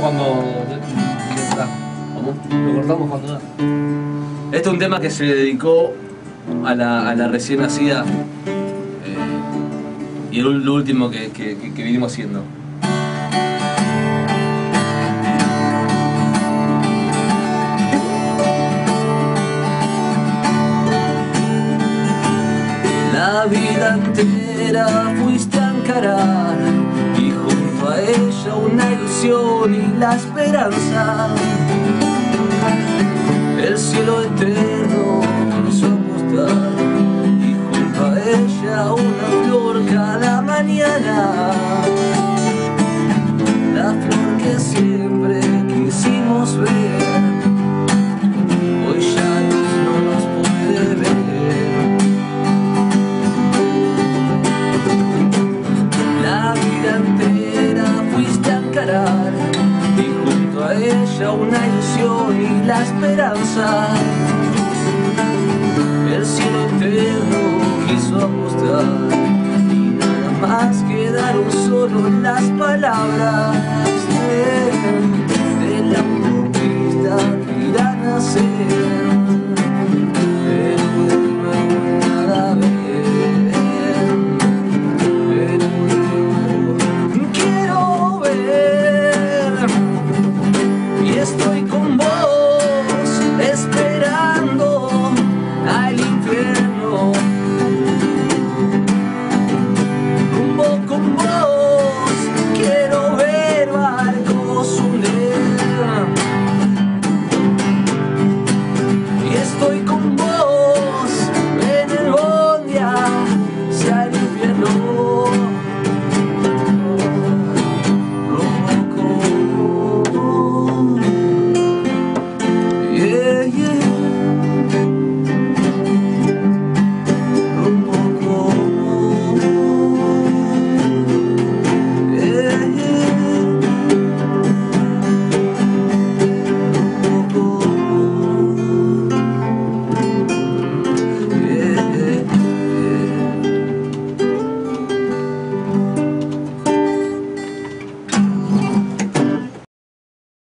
cortamos cuando... Lo cortamos cuando. Este es un tema que se dedicó a la, recién nacida eh, y el, lo último que, que, vinimos haciendo. La vida entera fuiste a encarar junto a ella una ilusión y la esperanza. El cielo eterno quiso apostar y junto a ella una flor cada mañana. Junto a ella una ilusión y la esperanza. El cielo eterno quiso apostar y nada más quedaron solo las palabras.